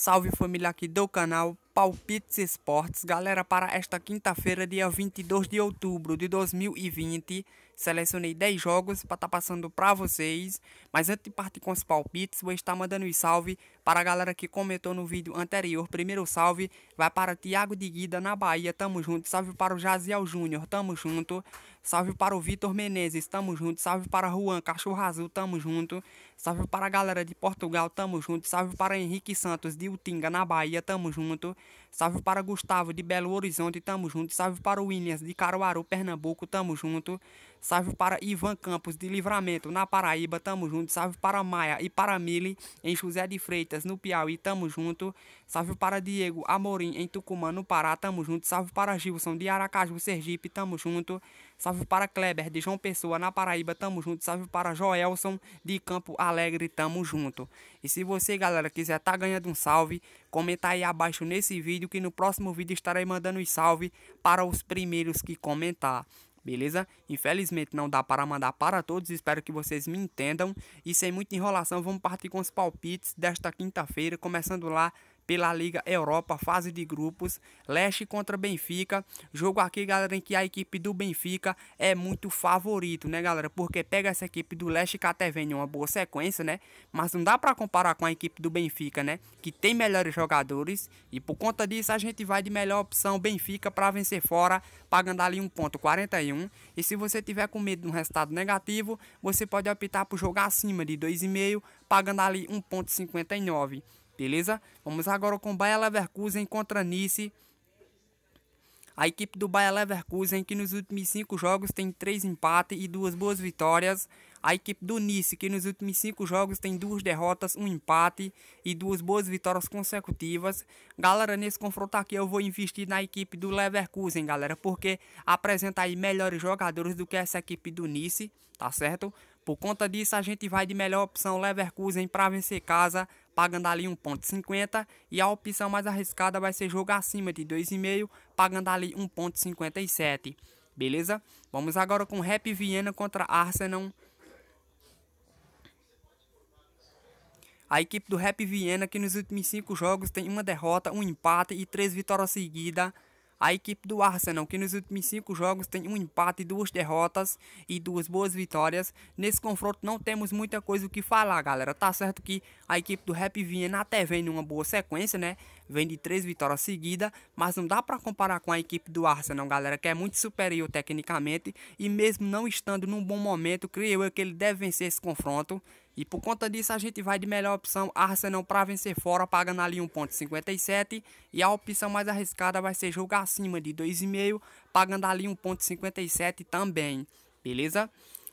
Salve família aqui do canal Palpites Esportes. Galera, para esta quinta-feira, dia 22 de outubro de 2020, selecionei 10 jogos para estar tá passando para vocês. Mas antes de partir com os palpites, vou estar mandando um salve para a galera que comentou no vídeo anterior. Primeiro salve vai para Tiago de Guida, na Bahia, tamo junto. Salve para o Jaziel Júnior, tamo junto. Salve para o Vitor Menezes, tamo junto. Salve para Juan Cachorro Azul, tamo junto. Salve para a galera de Portugal, tamo junto. Salve para Henrique Santos de Utinga, na Bahia, tamo junto. Salve para Gustavo de Belo Horizonte, tamo junto. Salve para o Williams de Caruaru, Pernambuco, tamo junto. Salve para Ivan Campos de Livramento, na Paraíba, tamo junto. Salve para Maia e para Mili, em José de Freitas, no Piauí, tamo junto. Salve para Diego Amorim, em Tucumã, no Pará, tamo junto. Salve para Gilson de Aracaju, Sergipe, tamo junto. Salve para Kleber de João Pessoa, na Paraíba, tamo junto. Salve para Joelson de Campo Alegre, tamo junto. E se você, galera, quiser tá ganhando um salve, comenta aí abaixo nesse vídeo que no próximo vídeo estarei mandando um salve para os primeiros que comentar beleza? Infelizmente não dá para mandar para todos, espero que vocês me entendam. E sem muita enrolação, vamos partir com os palpites desta quinta-feira, começando lá pela Liga Europa, fase de grupos, Leste contra Benfica. Jogo aqui, galera, em que a equipe do Benfica é muito favorito, né, galera? Porque pega essa equipe do Leste que até vem em uma boa sequência, né? Mas não dá para comparar com a equipe do Benfica, né? Que tem melhores jogadores e por conta disso a gente vai de melhor opção Benfica para vencer fora, pagando ali 1.41. E se você tiver com medo de um resultado negativo, você pode optar por jogar acima de 2,5, pagando ali 1.59 beleza? Vamos agora com Bayer Leverkusen contra Nice. A equipe do Bayer Leverkusen, que nos últimos cinco jogos tem três empates e duas boas vitórias. A equipe do Nice, que nos últimos cinco jogos tem duas derrotas, um empate e duas boas vitórias consecutivas. Galera, nesse confronto aqui eu vou investir na equipe do Leverkusen, galera, porque apresenta aí melhores jogadores do que essa equipe do Nice, tá certo? Por conta disso, a gente vai de melhor opção Leverkusen para vencer casa, pagando ali 1.50 e a opção mais arriscada vai ser jogar acima de 2,5, pagando ali 1.57. Beleza? Vamos agora com Rap Viena contra Arsenal. A equipe do Rap Viena, que nos últimos 5 jogos tem uma derrota, um empate e 3 vitórias seguidas. A equipe do Arsenal, que nos últimos cinco jogos tem um empate, duas derrotas e duas boas vitórias. Nesse confronto não temos muita coisa o que falar, galera. Tá certo que a equipe do Rap Viena até vem numa boa sequência, né? Vem de três vitórias seguidas, mas não dá para comparar com a equipe do Arsenal, galera, que é muito superior tecnicamente e mesmo não estando num bom momento, creio eu que ele deve vencer esse confronto. E por conta disso a gente vai de melhor opção Arsenal para vencer fora, pagando ali 1.57. E a opção mais arriscada vai ser jogar acima de 2,5, pagando ali 1.57 também. Beleza?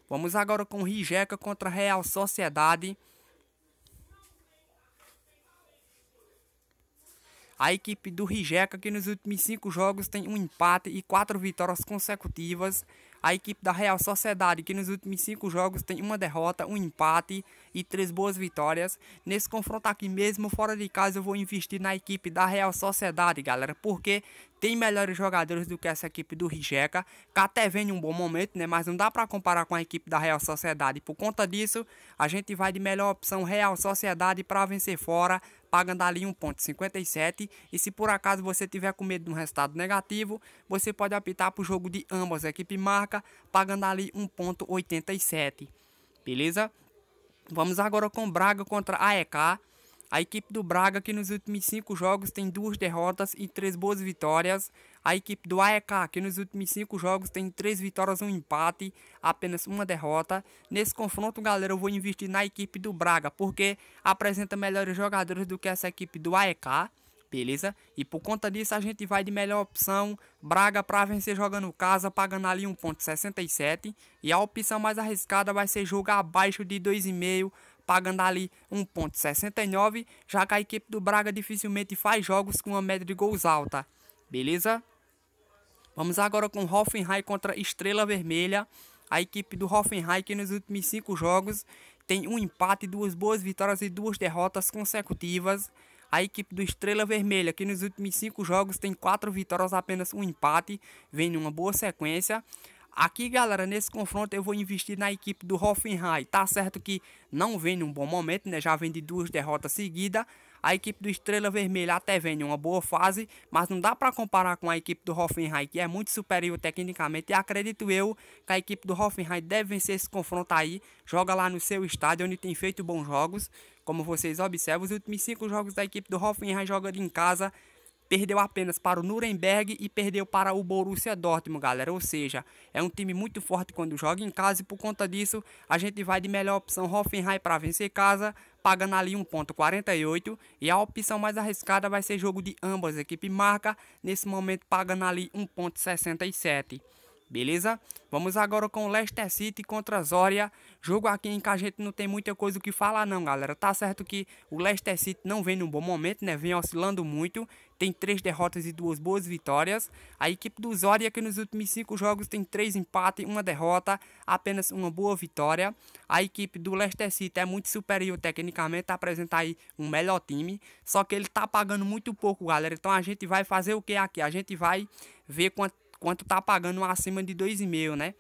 Vamos agora com Rijeka contra Real Sociedade. A equipe do Rijeka, que nos últimos cinco jogos tem um empate e quatro vitórias consecutivas. A equipe da Real Sociedade, que nos últimos cinco jogos tem uma derrota, um empate e três boas vitórias. Nesse confronto aqui mesmo, fora de casa, eu vou investir na equipe da Real Sociedade, galera, porque tem melhores jogadores do que essa equipe do Rijeka, que até vem em um bom momento, né? Mas não dá para comparar com a equipe da Real Sociedade. Por conta disso, a gente vai de melhor opção Real Sociedade para vencer fora, pagando ali 1.57 e se por acaso você tiver com medo de um resultado negativo, você pode optar para o jogo de ambas a equipe marca, pagando ali 1.87. Beleza? Vamos agora com Braga contra a AEK. A equipe do Braga, que nos últimos cinco jogos tem duas derrotas e três boas vitórias. A equipe do AEK, que nos últimos cinco jogos tem três vitórias, um empate, apenas uma derrota. Nesse confronto, galera, eu vou investir na equipe do Braga, porque apresenta melhores jogadores do que essa equipe do AEK beleza? E por conta disso a gente vai de melhor opção, Braga para vencer jogando casa, pagando ali 1.67 e a opção mais arriscada vai ser jogar abaixo de 2,5, pagando ali 1.69, já que a equipe do Braga dificilmente faz jogos com uma média de gols alta, beleza? Vamos agora com Hoffenheim contra Estrela Vermelha. A equipe do Hoffenheim que nos últimos 5 jogos tem um empate, duas boas vitórias e duas derrotas consecutivas. A equipe do Estrela Vermelha, que nos últimos 5 jogos tem 4 vitórias, apenas um empate, vem numa boa sequência. Aqui, galera, nesse confronto eu vou investir na equipe do Hoffenheim. Tá certo que não vem num bom momento, né? Já vem de duas derrotas seguidas. A equipe do Estrela Vermelha até vem em uma boa fase, mas não dá para comparar com a equipe do Hoffenheim, que é muito superior tecnicamente. E acredito eu que a equipe do Hoffenheim deve vencer esse confronto aí. Joga lá no seu estádio, onde tem feito bons jogos. Como vocês observam, os últimos cinco jogos da equipe do Hoffenheim jogando em casa perdeu apenas para o Nuremberg e perdeu para o Borussia Dortmund, galera. Ou seja, é um time muito forte quando joga em casa e por conta disso a gente vai de melhor opção Hoffenheim para vencer casa, pagando ali 1.48 e a opção mais arriscada vai ser jogo de ambas. A equipe marca nesse momento pagando ali 1.67. Beleza? Vamos agora com Leicester City contra Zória. Jogo aqui em que a gente não tem muita coisa o que falar não, galera. Tá certo que o Leicester City não vem num bom momento, né? Vem oscilando muito. Tem três derrotas e duas boas vitórias. A equipe do Zória que nos últimos cinco jogos tem três empates, uma derrota, apenas uma boa vitória. A equipe do Leicester City é muito superior tecnicamente, apresenta aí um melhor time. Só que ele tá pagando muito pouco, galera. Então a gente vai fazer o que aqui? A gente vai ver quanto quanto tá pagando acima de 2,5, né?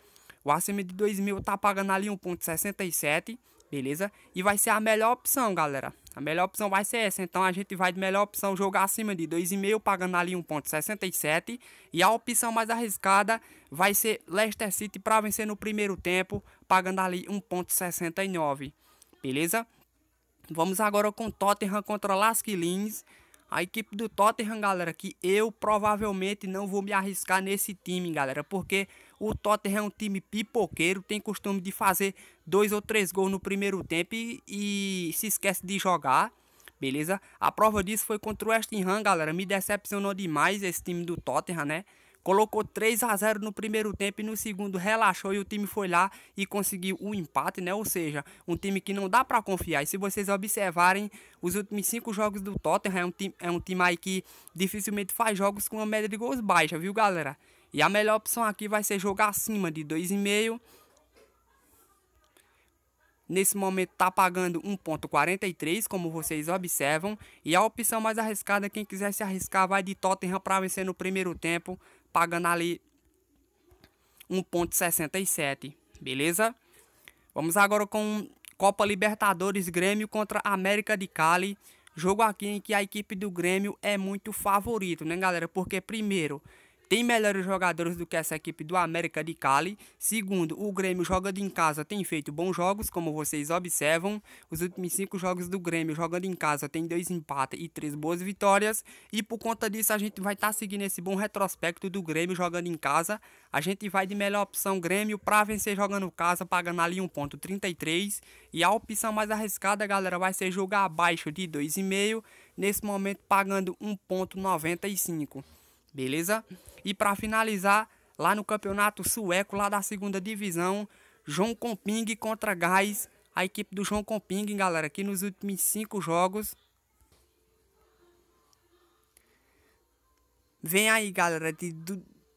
O acima de 2,5 tá pagando ali 1.67, beleza? E vai ser a melhor opção, galera. A melhor opção vai ser essa. Então a gente vai de melhor opção jogar acima de 2,5, pagando ali 1.67. E a opção mais arriscada vai ser Leicester City para vencer no primeiro tempo, pagando ali 1.69. Beleza? Vamos agora com Tottenham contra Las Quilins. A equipe do Tottenham, galera, que eu provavelmente não vou me arriscar nesse time, galera, porque o Tottenham é um time pipoqueiro, tem costume de fazer dois ou três gols no primeiro tempo e, e se esquece de jogar, beleza? A prova disso foi contra o West Ham, galera, me decepcionou demais esse time do Tottenham, né? Colocou 3 a 0 no primeiro tempo e no segundo relaxou e o time foi lá e conseguiu o um empate, né? Ou seja, um time que não dá para confiar. E se vocês observarem, os últimos cinco jogos do Tottenham é um time, é um time aí que dificilmente faz jogos com uma média de gols baixa, viu, galera? E a melhor opção aqui vai ser jogar acima de 2,5 Nesse momento está pagando 1.43, como vocês observam. E a opção mais arriscada, quem quiser se arriscar, vai de Tottenham para vencer no primeiro tempo, pagando ali 1.67, beleza? Vamos agora com Copa Libertadores Grêmio contra América de Cali. Jogo aqui em que a equipe do Grêmio é muito favorito, né, galera? Porque primeiro, tem melhores jogadores do que essa equipe do América de Cali. Segundo, o Grêmio jogando em casa tem feito bons jogos, como vocês observam. Os últimos cinco jogos do Grêmio jogando em casa tem dois empates e três boas vitórias. E por conta disso a gente vai estar tá seguindo esse bom retrospecto do Grêmio jogando em casa. A gente vai de melhor opção Grêmio para vencer jogando em casa, pagando ali 1.33. E a opção mais arriscada, galera, vai ser jogar abaixo de 2,5. Nesse momento pagando 1.95 beleza? E para finalizar, lá no campeonato sueco, lá da segunda divisão, João Comping contra Gás, a equipe do João Comping, galera, que nos últimos cinco jogos vem aí, galera, de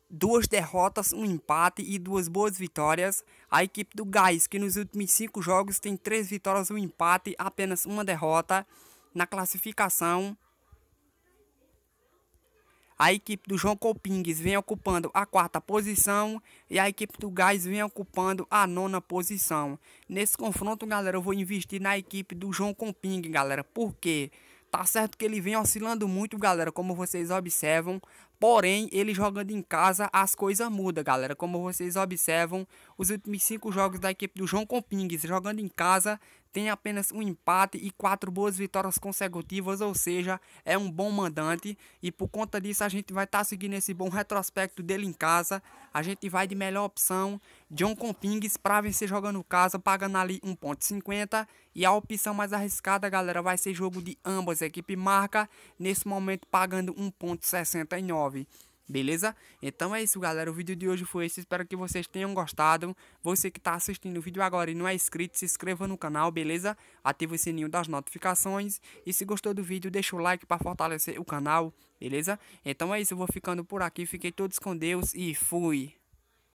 duas derrotas, um empate e duas boas vitórias. A equipe do Gás, que nos últimos cinco jogos tem três vitórias, um empate, apenas uma derrota na classificação. A equipe do João Copingues vem ocupando a quarta posição e a equipe do Gás vem ocupando a nona posição. Nesse confronto, galera, eu vou investir na equipe do João Coping, galera. Por quê? Tá certo que ele vem oscilando muito, galera, como vocês observam. Porém, ele jogando em casa, as coisas mudam, galera. Como vocês observam, os últimos cinco jogos da equipe do João Compingues jogando em casa tem apenas um empate e quatro boas vitórias consecutivas, ou seja, é um bom mandante. E por conta disso, a gente vai estar tá seguindo esse bom retrospecto dele em casa. A gente vai de melhor opção, John Compingues, para vencer jogando casa, pagando ali 1.50. E a opção mais arriscada, galera, vai ser jogo de ambas. A equipe marca, nesse momento, pagando 1.69. Beleza? Então é isso, galera. O vídeo de hoje foi esse. Espero que vocês tenham gostado. Você que está assistindo o vídeo agora e não é inscrito, se inscreva no canal, beleza? Ative o sininho das notificações. E se gostou do vídeo, deixa o like para fortalecer o canal, beleza? Então é isso. Eu vou ficando por aqui. Fiquei todos com Deus e fui.